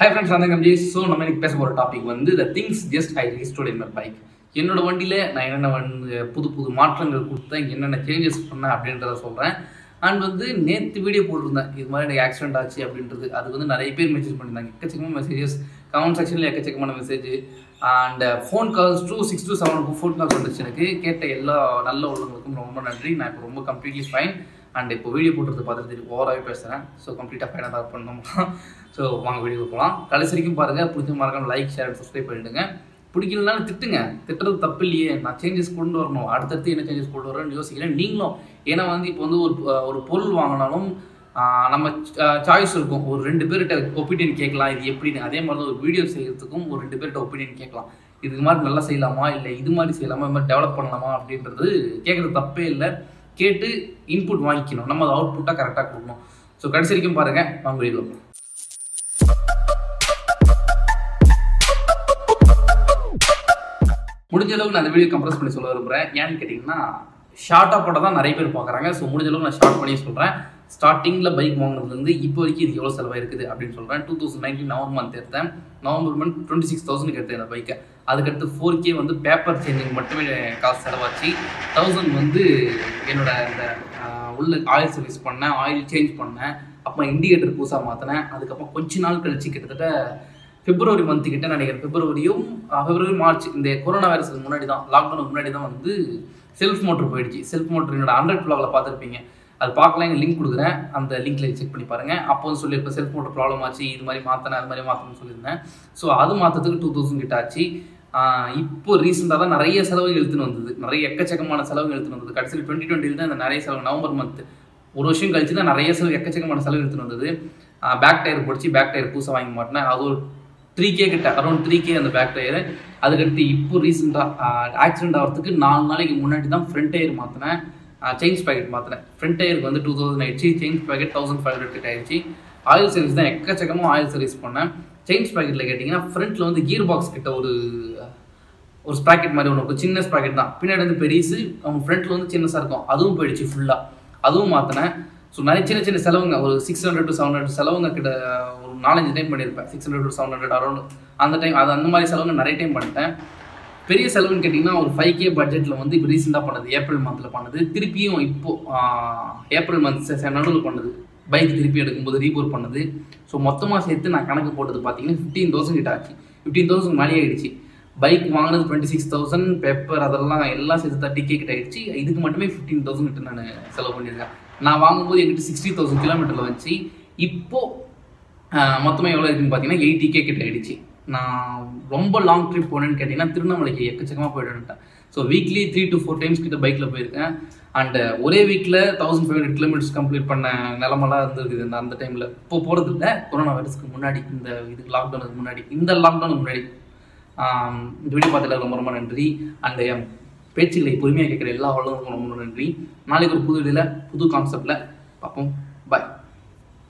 Hi friends அந்த கம்ஜி. So நம்ம இன்னைக்கு பேச போகிற டாபிக் வந்து the things just I restored in my bike என்னோட வண்டியில் நான் என்னென்ன வந்து புது புது மாற்றங்கள் கொடுத்தேன் என்னென்ன சேஞ்சஸ் பண்ணேன் அப்படின்றத சொல்கிறேன் அண்ட் வந்து நேற்று வீடியோ போட்டிருந்தேன். இது மாதிரி எனக்கு ஆக்சிடென்ட் ஆச்சு அப்படின்றது. அது வந்து நிறைய பேர் மெசேஜ் பண்ணியிருந்தாங்க. எக்கச்சக்கமான மெசேஜஸ் கமெண்ட் செக்ஷனில் எக்கச்சக்கமான message and phone calls two six two seven phone calls வந்துச்சு எனக்கு. கேட்ட எல்லா நல்ல உள்ளவங்களுக்கும் ரொம்ப நன்றி. நான் இப்போ ரொம்ப கம்ப்ளீட்லி ஃபைன் அண்ட் இப்போ வீடியோ போட்டுறது பார்த்துட்டு திருப்பி ஓவராகவே பேசுகிறேன் ஸோ கம்ப்ளீட்டாக ஃபைனாக தான் பண்ணணும்? ஸோ வாங்க வீடியோ போகலாம் கடைசி வரைக்கும் பாருங்கள் பிடிச்ச மறக்காம லைக் ஷேர் அண்ட் சப்ஸ்கிரைப் பண்ணிடுங்க. பிடிக்கலனாலும் திட்டுங்க. திட்டுறது தப்பு இல்லையே. நான் சேஞ்சஸ் கொண்டு வரணும். அடுத்தடுத்து என்ன சேஞ்சஸ் கொண்டு வரணும்னு யோசிக்கிறேன். நீங்களும். ஏன்னா வந்து இப்போ வந்து ஒரு ஒரு பொருள் வாங்கினாலும் நம்ம சாய்ஸ் இருக்கும். ஒரு ரெண்டு பேர்கிட்ட ஒப்பீனியன் கேட்கலாம். இது எப்படின்னு. அதே மாதிரி தான் ஒரு வீடியோ செய்கிறதுக்கும் ஒரு ரெண்டு பேர்கிட்ட ஒப்பீனியன் கேட்கலாம். இதுக்கு மாதிரி நல்லா செய்யலாமா? இல்லை இது மாதிரி செய்யலாமா? இது மாதிரி டெவலப் பண்ணலாமா? அப்படின்றது கேட்குறது தப்பே இல்லை. கேட்டு இன்புட் வாங்கிக்கணும். நம்ம அதை அவுட்புட்டாக கரெக்டாக கொடுக்கணும். ஸோ கடைசி வரைக்கும் பாருங்கள் வாங்க வீடியோ முடிஞ்ச அளவுக்கு நான் அந்த வீடியோ கம்ப்ரஸ் பண்ணி சொல்ல விரும்புகிறேன் ஏன்னு கேட்டிங்கன்னா ஷார்ட்டாக போட்டால் தான் நிறைய பேர் பார்க்குறாங்க. ஸோ முடிஞ்சளவு நான் ஷார்ட் பண்ணி சொல்கிறேன் ஸ்டார்டிங்கில் பைக் வாங்கினதுலேருந்து இப்போ வரைக்கும் இது எவ்வளோ செலவாயிருக்குது அப்படின்னு சொல்கிறேன் two thousand nineteen November month எடுத்தேன். நவம்பர் மந்த் டுவெண்ட்டி சிக்ஸ் தௌசண்ட்க்கு எடுத்தேன் அந்த பைக்கை அதுக்கடுத்து ஃபோர் கே வந்து பேப்பர் சேஞ்சிங் மட்டுமே காசு செலவாச்சு. தௌசண்ட் வந்து என்னோட இந்த உள்ள ஆயில் சர்வீஸ் பண்ணேன் ஆயில் சேஞ்ச் பண்ணேன். அப்புறம் இண்டிகேட்டர் புதுசாக மாற்றினேன் அதுக்கப்புறம் கொஞ்ச நாள் கழிச்சு கிட்டத்தட்ட பிப்ரவரி மந்த் கிட்ட நினைக்கிறேன். பிப்ரவரியும் பிப்ரவரி மார்ச் இந்த கொரோனா வைரஸுக்கு முன்னாடி தான் லாக்டவுனுக்கு முன்னாடி தான் வந்து செல்ஃப் மோட்டர் போயிடுச்சு. செல்ஃப் மோட்டர் என்னோட ஹண்ட்ரட் ஃபிளாவில் பார்த்துருப்பீங்க. அது பார்க்கலாம் எங்கள் லிங்க் கொடுக்குறேன். அந்த லிங்க்ல செக் பண்ணி பாருங்கள் அப்போ வந்து சொல்லியிருப்பேன் செல்ஃப் மோட்டர் ப்ராப்ளம் ஆச்சு இது மாதிரி மாற்றினேன் அது மாதிரி மாற்றணும்னு சொல்லியிருந்தேன். ஸோ அது மாற்றத்துக்கு டூ தௌசண்ட் கிட்ட ஆச்சு. இப்போ ரீசெண்டாக தான் நிறைய செலவு இழுத்துன்னு வந்தது. நிறைய எக்கச்சக்கமான செலவு இழுத்துன்னு வந்தது. கடைசியில் டுவெண்ட்டி டுவெண்ட்டியில் தான் இந்த நிறைய செலவு நவம்பர் மந்த் ஒரு வருஷம் கழிச்சு தான் நிறைய செலவு எக்கச்சக்கமான செலவு எழுத்துன்னு வந்தது. பேக் டயர் பிடிச்சி. பேக் டயர் புதுசாக வாங்கி மாட்டினேன். அது ஒரு த்ரீ கே கிட்ட அரௌண்ட் த்ரீ கே அந்த பேக் டயரு அதுக்கடுத்து இப்போ ரீசெண்டாக ஆக்சிடென்ட் ஆகிறதுக்கு நாலு நாளைக்கு முன்னாடி தான் ஃப்ரண்ட் டயர் மாற்றினேன் சேஞ்ச் பேக்கெட் மாற்றினேன் ஃப்ரண்ட் டயருக்கு வந்து டூ தௌசண்ட் ஆயிடுச்சு. Change packet thousand five hundred கிட்ட ஆயிடுச்சு. ஆயில் சர்வீஸ் தான் எக்கச்சக்கமாக ஆயில் சர்வீஸ் பண்ணேன். சேஞ்ச் பேக்கெட்டில் கேட்டிங்கன்னா ஃப்ரண்ட்டில் வந்து கியர் பாக்ஸ் கிட்ட ஒரு ஒரு ஸ்ப்ராக்கெட் மாதிரி ஒன்று இருக்கும். சின்ன ஸ்ப்ராக்கெட் தான். பின்னாடி வந்து பெருசு அவங்க ஃப்ரண்ட்டில் வந்து சின்னஸாக இருக்கும். அதுவும் போயிடுச்சு ஃபுல்லாக அதுவும் மாற்றினேன் ஸோ நிறைய சின்ன சின்ன செலவுங்க. ஒரு six hundred to seven hundred செலவுங்க கிட்ட ஒரு நாலஞ்சு டைம் பண்ணியிருப்பேன் six hundred to seven hundred around அந்த டைம் அது அந்த மாதிரி செலவுங்க நிறைய டைம் பண்ணிட்டேன். பெரிய செலவுன்னு கேட்டிங்கன்னா ஒரு ஃபைவ் கே பட்ஜெட்டில் வந்து இப்போ ரீசெண்டாக பண்ணது ஏப்ரல் மந்தில் பண்ணது. திருப்பியும் இப்போது ஏப்ரல் மந்த் நடுவில் பண்ணது. பைக் திருப்பி எடுக்கும்போது ரீபோர் பண்ணது. ஸோ மொத்தமாக சேர்த்து நான் கணக்கு போட்டது பார்த்தீங்கன்னா ஃபிஃப்டீன் தௌசண்ட் கிட்ட ஆச்சு. ஃபிஃப்டீன் தௌசண்ட் மேலே ஆகிடுச்சு பைக் வாங்கினது டுவெண்ட்டி சிக்ஸ் தௌசண்ட் பேப்பர் அதெல்லாம் எல்லாம் சேர்த்து தேர்ட்டி கே கிட்ட இதுக்கு மட்டுமே ஃபிஃப்டீன் தௌசண்ட் கிட்ட நான் செலவு பண்ணியிருக்கேன். நான் வாங்கும்போது எங்கிட்ட சிக்ஸ்டி தௌசண்ட் கிலோமீட்டரில் வந்துச்சு இப்போது மொத்தமாக எவ்வளோ இருக்குன்னு பார்த்தீங்கன்னா எயிட்டி கே கிட்ட ஆயிடுச்சு. நான் ரொம்ப லாங் ட்ரிப் போனேன்னு கேட்டிங்கன்னா திருவண்ணாமலைக்கு எக்கச்சக்கமாக போயிடுவேன்ட்டேன். So weekly three to four times கிட்ட பைக்கில் போயிருக்கேன். அண்ட் ஒரே வீக்கில் thousand five hundred kilometres complete பண்ண நிலமெல்லாம் இருந்திருக்குது இந்த அந்த டைமில் இப்போ போகிறது இல்லை கொரோனா வைரஸ்க்கு முன்னாடி இந்த இது லாக்டவுனுக்கு முன்னாடி இந்த லாக்டவுனுக்கு முன்னாடி. இந்த வீடியோ பார்த்ததுல ரொம்ப ரொம்ப நன்றி. அண்ட் பேச்சுகளை பொறுமையாக கேட்குற எல்லா வளங்களுக்கும் ரொம்ப நன்றி. நாளைக்கு ஒரு புது வீடியோவில் புது கான்செப்டில் பார்ப்போம்.